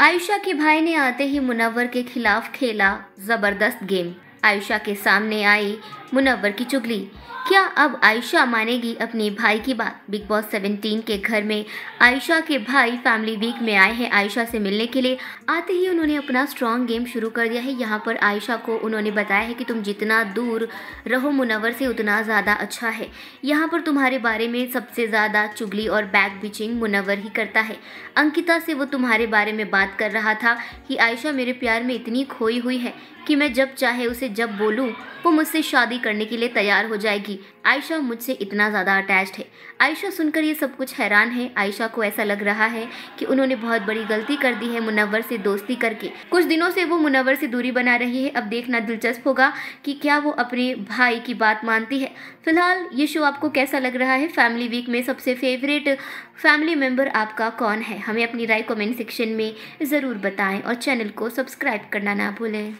आयशा के भाई ने आते ही मुनव्वर के खिलाफ खेला ज़बरदस्त गेम। आयुषा के सामने आई मुनव्वर की चुगली। क्या अब आयशा मानेगी अपने भाई की बात? बिग बॉस 17 के घर में आयशा के भाई फैमिली वीक में आए हैं। आयशा से मिलने के लिए आते ही उन्होंने अपना स्ट्रॉन्ग गेम शुरू कर दिया है। यहाँ पर आयशा को उन्होंने बताया है कि तुम जितना दूर रहो मुनवर से उतना ज़्यादा अच्छा है। यहाँ पर तुम्हारे बारे में सबसे ज़्यादा चुगली और बैक बिचिंग मुनवर ही करता है। अंकिता से वो तुम्हारे बारे में बात कर रहा था कि आयशा मेरे प्यार में इतनी खोई हुई है कि मैं जब चाहे उसे जब बोलूँ, वो मुझसे शादी करने के लिए तैयार हो जाएगी। आयशा मुझसे इतना ज़्यादा अटैच्ड है। आयशा सुनकर ये सब कुछ हैरान है। आयशा को ऐसा लग रहा है कि उन्होंने बहुत बड़ी गलती कर दी है मुनव्वर से दोस्ती करके। कुछ दिनों से वो मुनव्वर से दूरी बना रही है। अब देखना दिलचस्प होगा कि क्या वो अपने भाई की बात मानती है। फ़िलहाल ये शो आपको कैसा लग रहा है? फैमिली वीक में सबसे फेवरेट फैमिली मेंबर आपका कौन है? हमें अपनी राय कमेंट सेक्शन में ज़रूर बताएँ और चैनल को सब्सक्राइब करना ना भूलें।